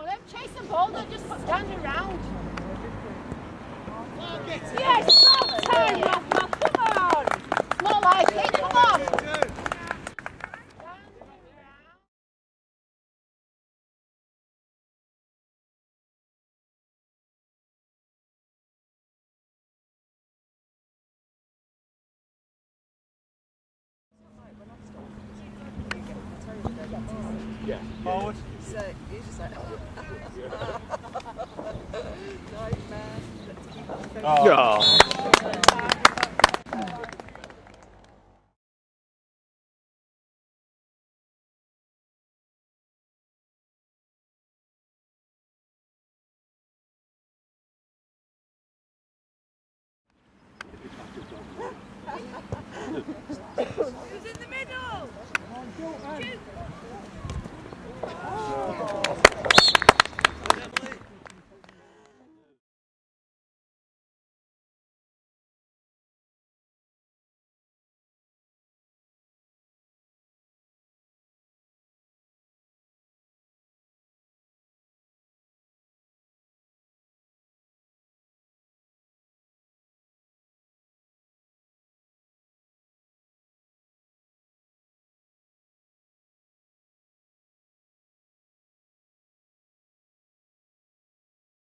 on, let him chase the ball, don't just stand around. Yes, time, Yeah. Forward. So you just like, nice man. Let's keep on going. Oh.